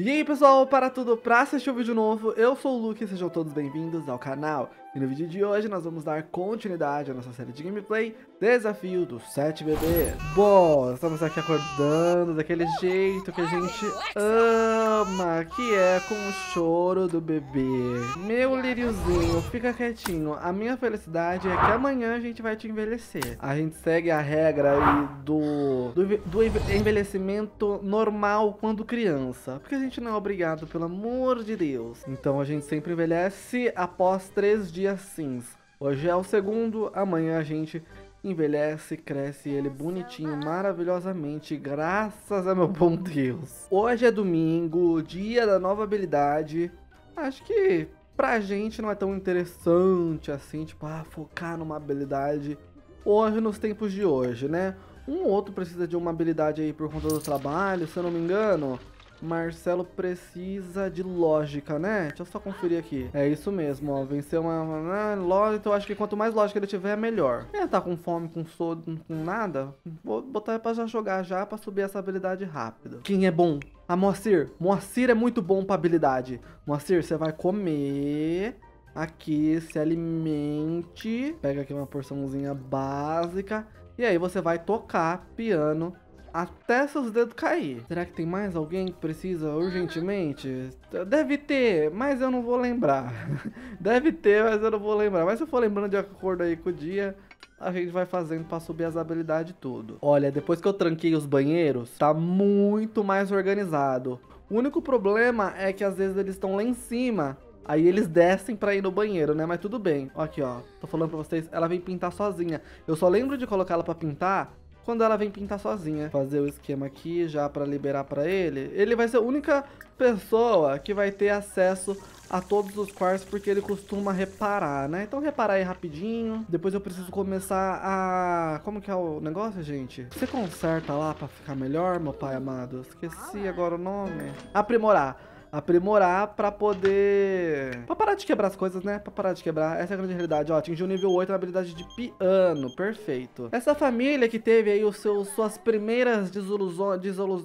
E aí pessoal, para tudo pra assistir o vídeo novo, eu sou o Luke e sejam todos bem-vindos ao canal. E no vídeo de hoje nós vamos dar continuidade à nossa série de gameplay Desafio dos 7 bebês. Bom, estamos aqui acordando daquele jeito que a gente ama, que é com o choro do bebê. Meu liriozinho, fica quietinho. A minha felicidade é que amanhã a gente vai te envelhecer. A gente segue a regra aí do, do, do envelhecimento normal quando criança. Porque a gente não é obrigado, pelo amor de Deus. Então a gente sempre envelhece após três dias sims. Hoje é o segundo, amanhã a gente envelhece, cresce ele bonitinho, maravilhosamente, graças a meu bom Deus. Hoje é domingo, dia da nova habilidade. Acho que pra gente não é tão interessante assim, tipo, ah, focar numa habilidade hoje nos tempos de hoje, né? Um outro precisa de uma habilidade aí por conta do trabalho, se eu não me engano. Marcelo precisa de lógica, né? Deixa eu só conferir aqui. É isso mesmo, ó. Vencer uma, uma, lógica. Então eu acho que quanto mais lógica ele tiver, melhor. Ele tá com fome, com sono, com nada. Vou botar pra já jogar já pra subir essa habilidade rápida. Quem é bom? A Moacir. Moacir é muito bom pra habilidade. Moacir, você vai comer aqui, se alimente. Pega aqui uma porçãozinha básica. E aí você vai tocar piano até seus dedos cair. Será que tem mais alguém que precisa urgentemente? Deve ter, mas eu não vou lembrar. Deve ter, mas eu não vou lembrar. Mas se eu for lembrando de acordo aí com o dia, a gente vai fazendo pra subir as habilidades tudo. Olha, depois que eu tranquei os banheiros, tá muito mais organizado. O único problema é que às vezes eles estão lá em cima Aí eles descem pra ir no banheiro, né? Mas tudo bem. Aqui, ó. Tô falando pra vocês, ela vem pintar sozinha. Eu só lembro de colocar ela pra pintar quando ela vem pintar sozinha. Fazer o esquema aqui já para liberar para ele. Ele vai ser a única pessoa que vai ter acesso a todos os quartos porque ele costuma reparar, né? Então reparar aí rapidinho. Depois eu preciso começar a... Como que é o negócio, gente? Você conserta lá para ficar melhor, meu pai amado? Esqueci agora o nome. Aprimorar aprimorar pra poder... Pra parar de quebrar as coisas, né? Pra parar de quebrar. Essa é a grande realidade. Ó, atingiu o nível 8 na habilidade de piano. Perfeito. Essa família que teve aí os seus, suas primeiras desilusões...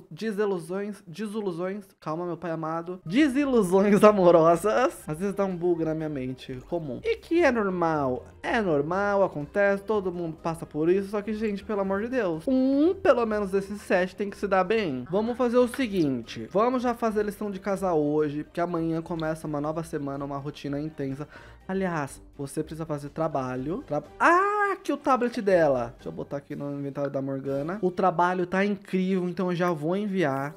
Desilusões... Desilusões... Calma, meu pai amado. Desilusões amorosas. Às vezes dá um bug na minha mente. Comum. E que é normal. É normal, acontece. Todo mundo passa por isso. Só que, gente, pelo amor de Deus. Um, pelo menos, desses sete tem que se dar bem. Vamos fazer o seguinte. Vamos já fazer a lição de casal hoje, porque amanhã começa uma nova semana, uma rotina intensa. Aliás, você precisa fazer trabalho. Tra... Ah, aqui o tablet dela. Deixa eu botar aqui no inventário da Morgana. O trabalho tá incrível, então eu já vou enviar.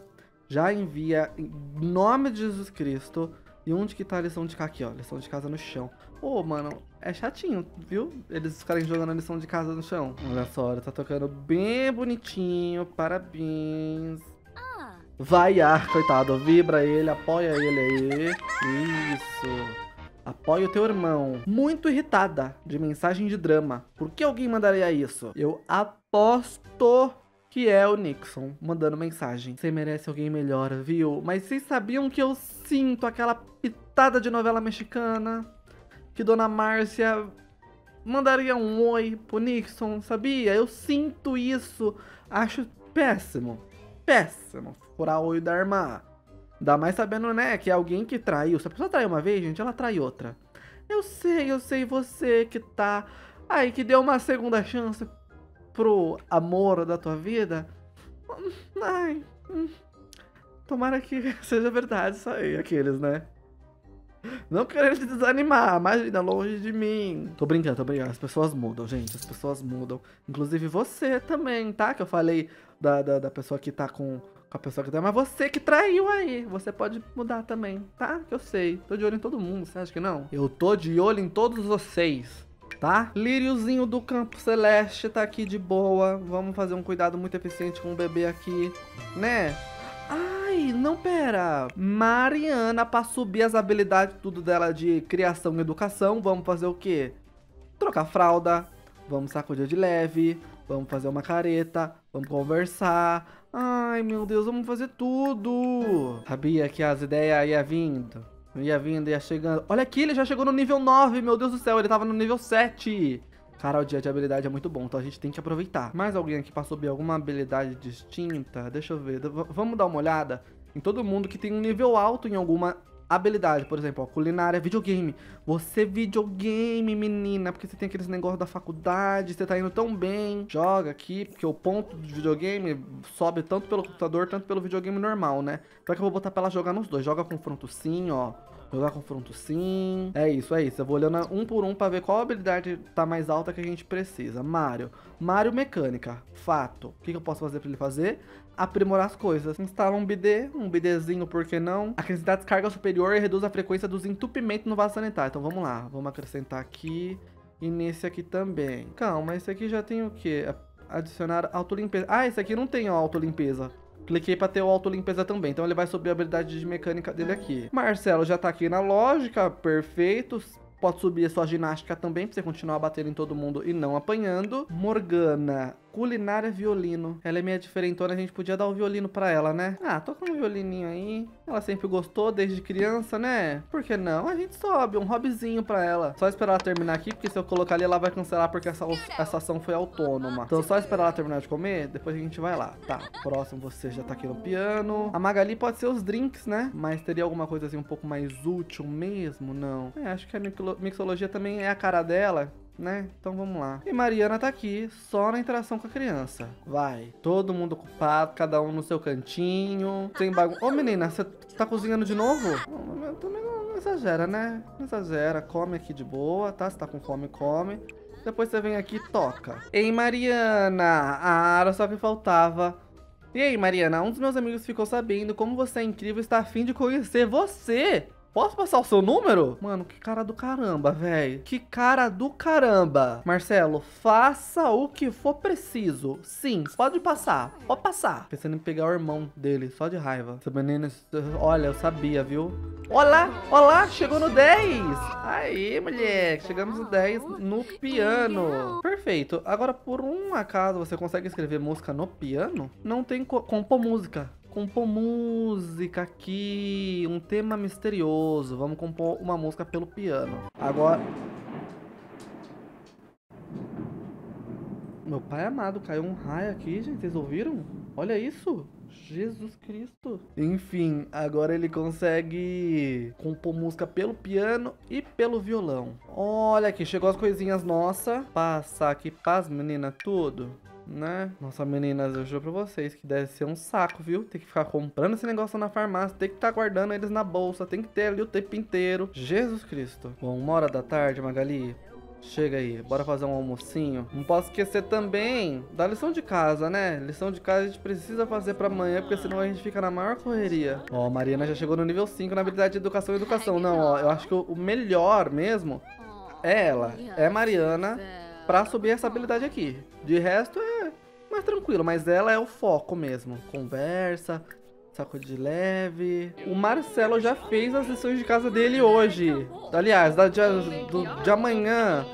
Já envia em nome de Jesus Cristo. E onde que tá a lição de casa? Aqui, ó. Lição de casa no chão. Ô, oh, mano, é chatinho, viu? Eles ficarem jogando a lição de casa no chão. Olha só, ele tá tocando bem bonitinho. Parabéns. Vaiar, coitado. Vibra ele, apoia ele aí. Isso. Apoia o teu irmão. Muito irritada de mensagem de drama. Por que alguém mandaria isso? Eu aposto que é o Nixon mandando mensagem. Você merece alguém melhor, viu? Mas vocês sabiam que eu sinto aquela pitada de novela mexicana? Que Dona Márcia mandaria um oi pro Nixon, sabia? Eu sinto isso. Acho péssimo péssimo furar o olho da irmã. Ainda mais sabendo, né, que é alguém que traiu. Se a pessoa traiu uma vez, gente, ela trai outra. Eu sei, eu sei, você que tá aí, que deu uma segunda chance pro amor da tua vida. Ai, hum, tomara que seja verdade isso aí, aqueles, né? Não querendo te desanimar, imagina, longe de mim. Tô brincando, tô brincando. As pessoas mudam, gente. As pessoas mudam. Inclusive você também, tá? Que eu falei da, da, da pessoa que tá com, com a pessoa que tá. Mas você que traiu aí. Você pode mudar também, tá? Que eu sei. Tô de olho em todo mundo, você acha que não? Eu tô de olho em todos vocês tá? Líriozinho do Campo Celeste tá aqui de boa. Vamos fazer um cuidado muito eficiente com o bebê aqui, né? Ai, não, pera. Mariana, pra subir as habilidades tudo dela de criação e educação, vamos fazer o quê? Trocar fralda, vamos sacudir de leve, vamos fazer uma careta, vamos conversar. Ai, meu Deus, vamos fazer tudo. Sabia que as ideias ia vindo. Ia vindo, ia chegando. Olha aqui, ele já chegou no nível 9, meu Deus do céu, ele tava no nível 7. Cara, o dia de habilidade é muito bom, então a gente tem que aproveitar. Mais alguém aqui pra subir alguma habilidade distinta? Deixa eu ver. Vamos dar uma olhada. em todo mundo que tem um nível alto em alguma habilidade, por exemplo, ó, culinária, videogame. Você videogame, menina, porque você tem aqueles negócios da faculdade, você tá indo tão bem. Joga aqui, porque o ponto de videogame sobe tanto pelo computador, tanto pelo videogame normal, né? Então é que eu vou botar pra ela jogar nos dois. Joga confronto sim, ó. Jogar confronto sim. É isso, é isso. Eu vou olhando um por um pra ver qual habilidade tá mais alta que a gente precisa. Mario. Mario mecânica. Fato. O que, que eu posso fazer pra ele fazer? aprimorar as coisas. Instala um BD, um BDzinho, por que não? Acrescentar descarga superior e reduz a frequência dos entupimentos no vaso sanitário. Então vamos lá, vamos acrescentar aqui e nesse aqui também. Calma, esse aqui já tem o quê? Adicionar autolimpeza. Ah, esse aqui não tem autolimpeza. Cliquei para ter o autolimpeza também, então ele vai subir a habilidade de mecânica dele aqui. Marcelo já tá aqui na lógica, perfeito. Pode subir a sua ginástica também, pra você continuar batendo em todo mundo e não apanhando. Morgana, culinária violino. Ela é meio diferentona, a gente podia dar o violino pra ela, né? Ah, toca um violininho aí. Ela sempre gostou desde criança, né? Por que não? A gente sobe, um hobbyzinho pra ela. Só esperar ela terminar aqui, porque se eu colocar ali, ela vai cancelar porque essa, essa ação foi autônoma. Então só esperar ela terminar de comer, depois a gente vai lá. Tá, próximo você já tá aqui no piano. A Magali pode ser os drinks, né? Mas teria alguma coisa assim um pouco mais útil mesmo? Não. É, acho que a mixologia também é a cara dela né? Então vamos lá. E Mariana tá aqui, só na interação com a criança. Vai. Todo mundo ocupado, cada um no seu cantinho. Sem bagunça. Ô menina, você tá cozinhando de novo? Não, também não, não exagera, né? Não exagera. Come aqui de boa, tá? Se tá com fome, come. Depois você vem aqui e toca. Ei, Mariana! Ah, era só que faltava. E aí, Mariana, um dos meus amigos ficou sabendo como você é incrível e está afim de conhecer você. Posso passar o seu número? Mano, que cara do caramba, velho. Que cara do caramba. Marcelo, faça o que for preciso. Sim, pode passar. Pode passar. Pensando em pegar o irmão dele, só de raiva. Essa menina, olha, eu sabia, viu? Olá, olá, chegou no 10. Aí, moleque, chegamos no 10 no piano. Perfeito. Agora, por um acaso, você consegue escrever música no piano? Não tem co compor música compor música aqui, um tema misterioso. Vamos compor uma música pelo piano. Agora... Meu pai amado, caiu um raio aqui, gente. Vocês ouviram? Olha isso. Jesus Cristo. Enfim, agora ele consegue compor música pelo piano e pelo violão. Olha aqui, chegou as coisinhas nossas. Passar aqui pras meninas tudo né? Nossa, meninas, eu juro pra vocês que deve ser um saco, viu? Tem que ficar comprando esse negócio na farmácia, tem que estar tá guardando eles na bolsa, tem que ter ali o tempo inteiro. Jesus Cristo. Bom, uma hora da tarde, Magali. Chega aí, bora fazer um almocinho. Não posso esquecer também da lição de casa, né? Lição de casa a gente precisa fazer pra amanhã, porque senão a gente fica na maior correria. Ó, a Mariana já chegou no nível 5 na habilidade de educação e educação. Não, ó, eu acho que o melhor mesmo é ela, é Mariana pra subir essa habilidade aqui. De resto é mais tranquilo, mas ela é o foco mesmo. Conversa, saco de leve. O Marcelo já fez as lições de casa dele hoje. Aliás, da, de, do, de amanhã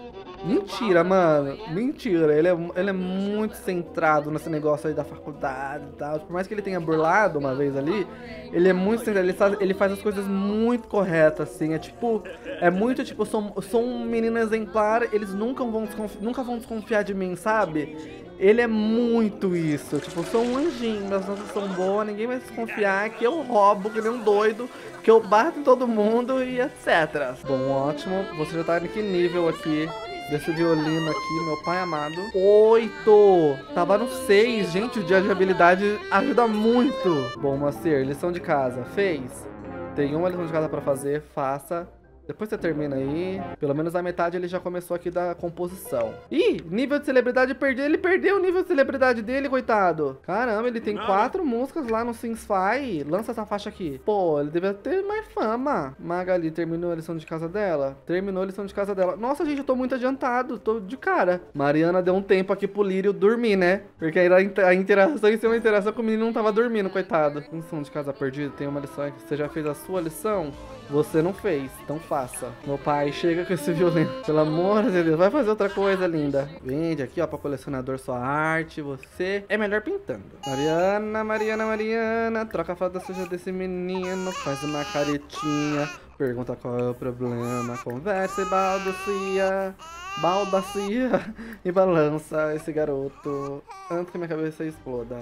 Mentira, mano. Mentira. Ele é, ele é muito centrado nesse negócio aí da faculdade e tal. Por mais que ele tenha burlado uma vez ali, ele é muito centrado. Ele faz, ele faz as coisas muito corretas, assim. É tipo. É muito tipo, sou, sou um menino exemplar, eles nunca vão, nunca vão desconfiar de mim, sabe? Ele é muito isso. Tipo, sou um anjinho, minhas notas são boas, ninguém vai desconfiar que eu roubo, que nem um doido, que eu bato em todo mundo e etc. Bom, ótimo. Você já tá em que nível aqui? desse violino aqui, meu pai amado. Oito! Tava no seis. Gente, o dia de habilidade ajuda muito. Bom, Macer, lição de casa. Fez? Tem uma lição de casa pra fazer, faça. Depois você termina aí. Pelo menos a metade ele já começou aqui da composição. Ih, nível de celebridade perdeu. Ele perdeu o nível de celebridade dele, coitado. Caramba, ele tem quatro músicas lá no Singsfy. Lança essa faixa aqui. Pô, ele deve ter mais fama. Magali terminou a lição de casa dela? Terminou a lição de casa dela. Nossa, gente, eu tô muito adiantado. Tô de cara. Mariana deu um tempo aqui pro Lírio dormir, né? Porque aí a interação em ser uma interação com o menino não tava dormindo, coitado. Lição de casa perdida, tem uma lição aqui. Você já fez a sua lição? Você não fez, então faça. Meu pai chega com esse violino. Pelo amor de Deus, vai fazer outra coisa, linda. Vende aqui, ó, pra colecionador sua arte. Você é melhor pintando. Mariana, Mariana, Mariana. Troca a foto suja desse menino. Faz uma caretinha. Pergunta qual é o problema. Conversa e balbucia. Balbacia e balança esse garoto antes que minha cabeça exploda.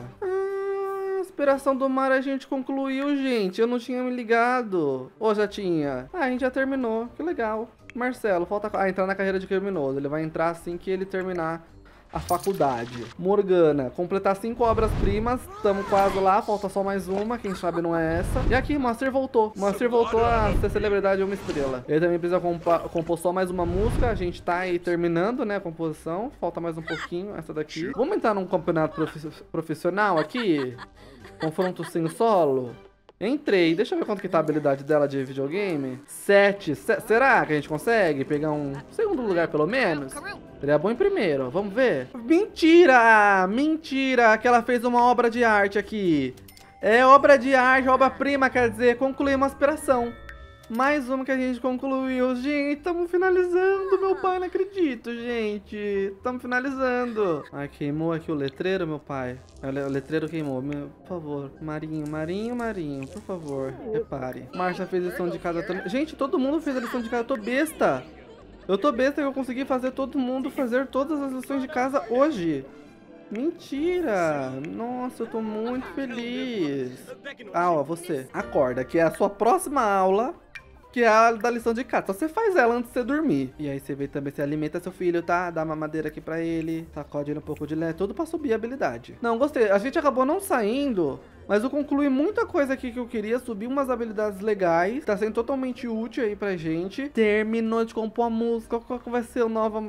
Inspiração do mar a gente concluiu, gente. Eu não tinha me ligado. Ou já tinha? Ah, a gente já terminou. Que legal. Marcelo, falta... Ah, entrar na carreira de criminoso. Ele vai entrar assim que ele terminar a faculdade. Morgana, completar cinco obras-primas, estamos quase lá, falta só mais uma, quem sabe não é essa. E aqui, Master voltou. Master voltou a ser celebridade uma estrela. Ele também precisa compor só mais uma música, a gente tá aí terminando, né, a composição. Falta mais um pouquinho, essa daqui. Vamos entrar num campeonato profi profissional aqui? Confronto sem solo? Entrei, deixa eu ver quanto que tá a habilidade dela de videogame. 7. será que a gente consegue pegar um segundo lugar pelo menos? Seria bom em primeiro, vamos ver. Mentira! Mentira! Que ela fez uma obra de arte aqui. É obra de arte, obra-prima, quer dizer, concluir uma aspiração. Mais uma que a gente concluiu. Gente, estamos finalizando, meu pai. Não acredito, gente. Estamos finalizando. Ai, queimou aqui o letreiro, meu pai. O letreiro queimou. Meu, por favor. Marinho, Marinho, Marinho. Por favor, repare. Marcia fez lição de casa também. Gente, todo mundo fez a lição de casa. Eu tô besta. Eu tô besta que eu consegui fazer todo mundo fazer todas as lições de casa hoje. Mentira! Nossa, eu tô muito feliz. Ah, ó, você. Acorda, que é a sua próxima aula que é a da lição de casa. Então você faz ela antes de você dormir. E aí você vê também, você alimenta seu filho, tá? Dá uma madeira aqui pra ele, sacode ele um pouco de lé, tudo pra subir a habilidade. Não, gostei. A gente acabou não saindo, mas eu concluí muita coisa aqui que eu queria, subir umas habilidades legais, tá sendo totalmente útil aí pra gente. Terminou de compor a música, qual que vai ser o novo...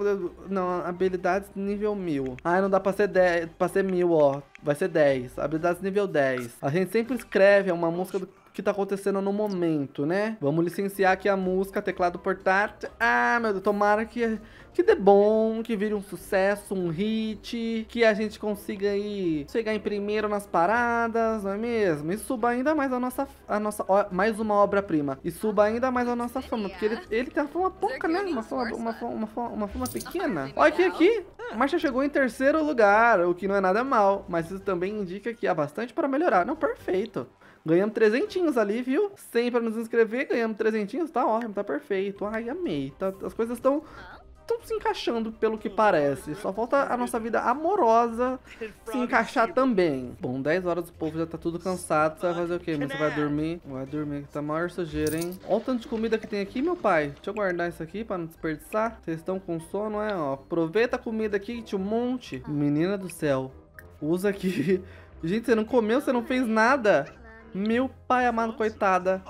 Não, habilidades nível 1000. Ah, não dá pra ser, 10, pra ser 1000, ó. Vai ser 10. Habilidades nível 10. A gente sempre escreve uma música do que tá acontecendo no momento, né? Vamos licenciar aqui a música, teclado portátil. Ah, meu Deus, tomara que, que dê bom, que vire um sucesso, um hit, que a gente consiga aí chegar em primeiro nas paradas, não é mesmo? E suba ainda mais a nossa, a nossa mais uma obra-prima. E suba ainda mais a nossa fama, porque ele, ele tem uma fama pouca, né? Uma fama, uma, fama, uma, fama, uma fama pequena. Olha aqui, aqui. A marcha chegou em terceiro lugar, o que não é nada mal, mas isso também indica que há bastante para melhorar. Não, perfeito. Ganhamos trezentinhos ali, viu? 100 para nos inscrever, ganhamos trezentinhos, tá ótimo, tá perfeito. Ai, amei. Tá, as coisas estão estão se encaixando pelo que parece. Só falta a nossa vida amorosa se encaixar também. Bom, 10 horas o povo já tá tudo cansado. Você vai fazer o quê? Você vai dormir? Vai dormir, que tá maior sujeira, hein? Olha o tanto de comida que tem aqui, meu pai. Deixa eu guardar isso aqui pra não desperdiçar. Vocês estão com sono, é? Ó, aproveita a comida aqui que tinha um monte. Menina do céu. Usa aqui. Gente, você não comeu, você não fez nada. Meu pai amado, coitada.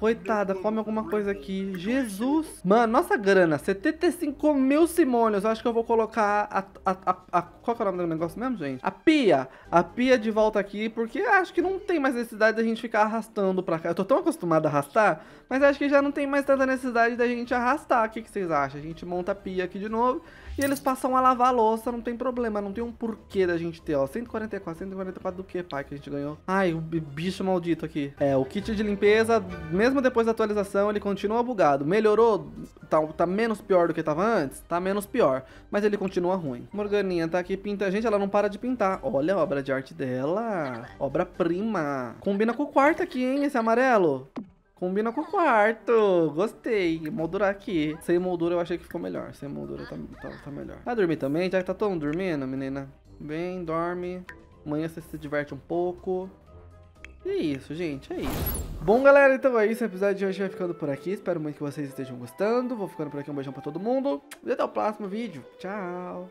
Coitada, come alguma coisa aqui. Jesus. Mano, nossa grana, 75 mil simônios. Acho que eu vou colocar a, a, a, a, Qual é o nome do negócio mesmo, gente? A pia. A pia de volta aqui, porque acho que não tem mais necessidade da gente ficar arrastando pra cá. Eu tô tão acostumado a arrastar, mas acho que já não tem mais tanta necessidade da gente arrastar. O que, que vocês acham? A gente monta a pia aqui de novo e eles passam a lavar a louça, não tem problema, não tem um porquê da gente ter, ó. 144, 144 do que, pai, que a gente ganhou? Ai, o bicho maldito aqui. É, o kit de limpeza, mesmo depois da atualização, ele continua bugado. Melhorou? Tá, tá menos pior do que tava antes? Tá menos pior, mas ele continua ruim. Morganinha tá aqui, pinta. Gente, ela não para de pintar. Olha a obra de arte dela. Obra-prima. Combina com o quarto aqui, hein, esse amarelo. Combina com o quarto. Gostei. Moldurar aqui. Sem moldura eu achei que ficou melhor. Sem moldura tá, tá, tá melhor. Vai dormir também? Já que tá todo mundo dormindo, menina? Vem, dorme. Amanhã você se diverte um pouco. E é isso, gente. É isso. Bom, galera, então é isso. O episódio de hoje vai ficando por aqui. Espero muito que vocês estejam gostando. Vou ficando por aqui. Um beijão pra todo mundo. E até o próximo vídeo. Tchau.